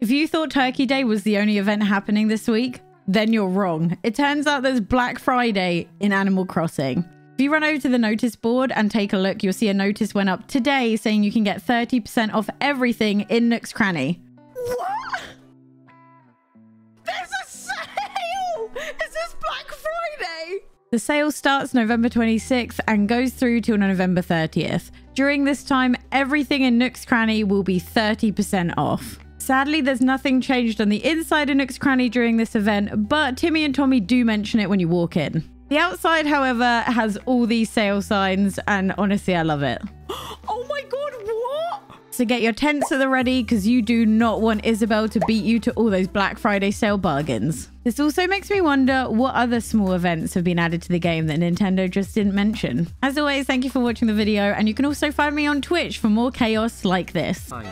If you thought Turkey Day was the only event happening this week, then you're wrong. It turns out there's Black Friday in Animal Crossing. If you run over to the notice board and take a look, you'll see a notice went up today saying you can get 30% off everything in Nook's Cranny. What? There's a sale! Is this Black Friday? The sale starts November 26th and goes through till November 30th. During this time, everything in Nook's Cranny will be 30% off. Sadly, there's nothing changed on the inside of Nook's Cranny during this event, but Timmy and Tommy do mention it when you walk in. The outside, however, has all these sale signs, and honestly, I love it. Oh my god, what? So get your tents at the ready, because you do not want Isabelle to beat you to all those Black Friday sale bargains. This also makes me wonder what other small events have been added to the game that Nintendo just didn't mention. As always, thank you for watching the video, and you can also find me on Twitch for more chaos like this. Fine.